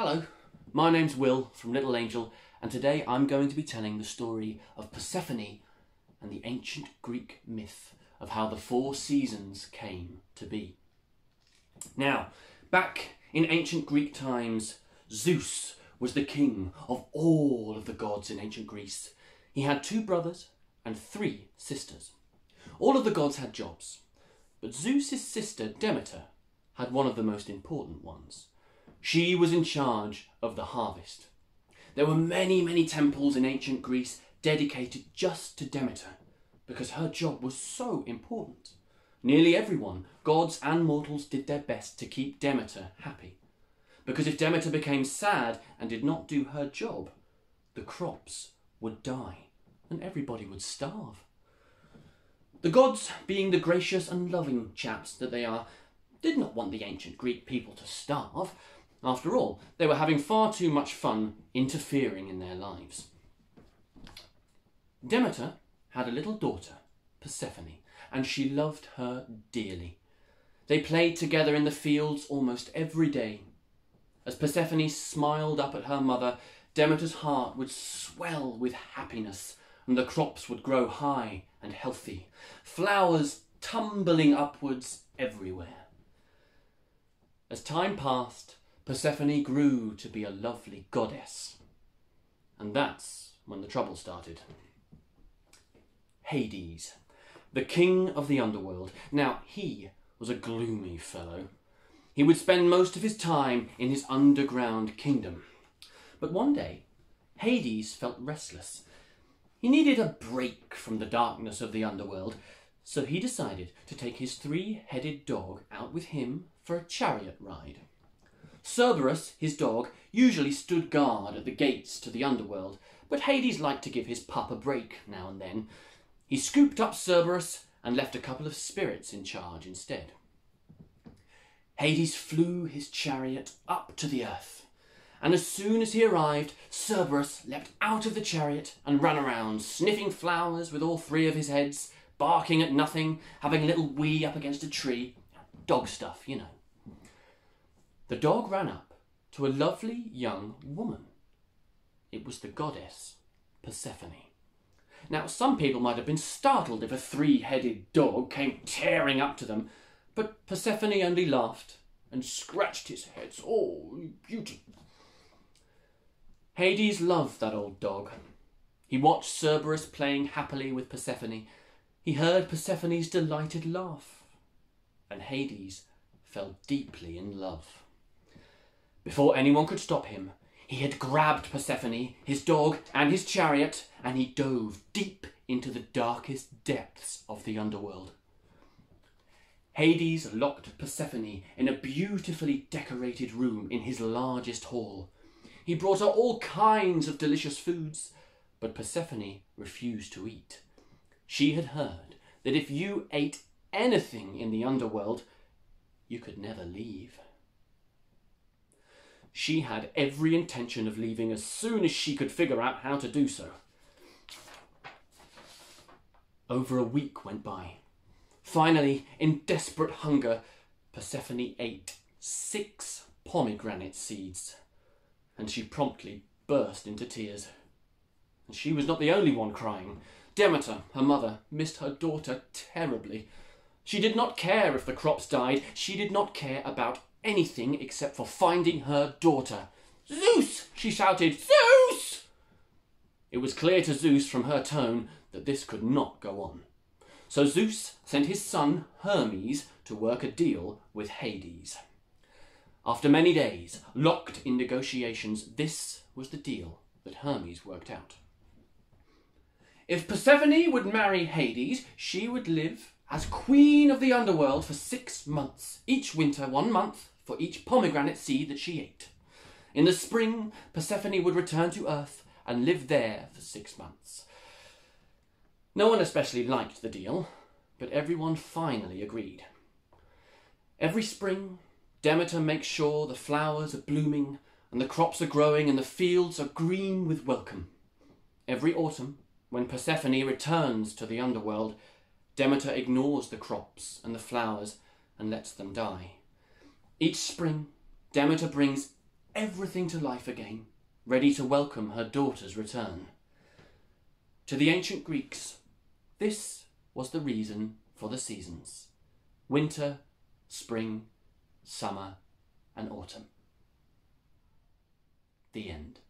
Hello, my name's Will from Little Angel, and today I'm going to be telling the story of Persephone and the ancient Greek myth of how the four seasons came to be. Now, back in ancient Greek times, Zeus was the king of all of the gods in ancient Greece. He had two brothers and three sisters. All of the gods had jobs, but Zeus's sister Demeter had one of the most important ones. She was in charge of the harvest. There were many, many temples in ancient Greece dedicated just to Demeter because her job was so important. Nearly everyone, gods and mortals, did their best to keep Demeter happy. Because if Demeter became sad and did not do her job, the crops would die and everybody would starve. The gods, being the gracious and loving chaps that they are, did not want the ancient Greek people to starve. After all, they were having far too much fun interfering in their lives. Demeter had a little daughter, Persephone, and she loved her dearly. They played together in the fields almost every day. As Persephone smiled up at her mother, Demeter's heart would swell with happiness, and the crops would grow high and healthy, flowers tumbling upwards everywhere. As time passed, Persephone grew to be a lovely goddess. And that's when the trouble started. Hades, the king of the underworld. Now, he was a gloomy fellow. He would spend most of his time in his underground kingdom. But one day, Hades felt restless. He needed a break from the darkness of the underworld, so he decided to take his three headed dog out with him for a chariot ride. Cerberus, his dog, usually stood guard at the gates to the underworld, but Hades liked to give his pup a break now and then. He scooped up Cerberus and left a couple of spirits in charge instead. Hades flew his chariot up to the earth, and as soon as he arrived, Cerberus leapt out of the chariot and ran around, sniffing flowers with all three of his heads, barking at nothing, having a little wee up against a tree. Dog stuff, you know. The dog ran up to a lovely young woman. It was the goddess Persephone. Now, some people might have been startled if a three headed dog came tearing up to them, but Persephone only laughed and scratched his head. Oh, beauty! Hades loved that old dog. He watched Cerberus playing happily with Persephone. He heard Persephone's delighted laugh, and Hades fell deeply in love. Before anyone could stop him, he had grabbed Persephone, his dog, and his chariot, and he dove deep into the darkest depths of the underworld. Hades locked Persephone in a beautifully decorated room in his largest hall. He brought her all kinds of delicious foods, but Persephone refused to eat. She had heard that if you ate anything in the underworld, you could never leave. She had every intention of leaving as soon as she could figure out how to do so. Over a week went by. Finally, in desperate hunger, Persephone ate six pomegranate seeds, and she promptly burst into tears. And she was not the only one crying. Demeter, her mother, missed her daughter terribly. She did not care if the crops died. She did not care about anything except for finding her daughter. Zeus! she shouted. Zeus! It was clear to Zeus from her tone that this could not go on. So Zeus sent his son Hermes to work a deal with Hades. After many days, locked in negotiations, this was the deal that Hermes worked out. If Persephone would marry Hades, she would live as queen of the underworld for six months, each winter one month for each pomegranate seed that she ate. In the spring, Persephone would return to earth and live there for six months. No one especially liked the deal, but everyone finally agreed. Every spring, Demeter makes sure the flowers are blooming and the crops are growing and the fields are green with welcome. Every autumn, when Persephone returns to the underworld, Demeter ignores the crops and the flowers and lets them die. Each spring, Demeter brings everything to life again, ready to welcome her daughter's return. To the ancient Greeks, this was the reason for the seasons winter, spring, summer, and autumn. The end.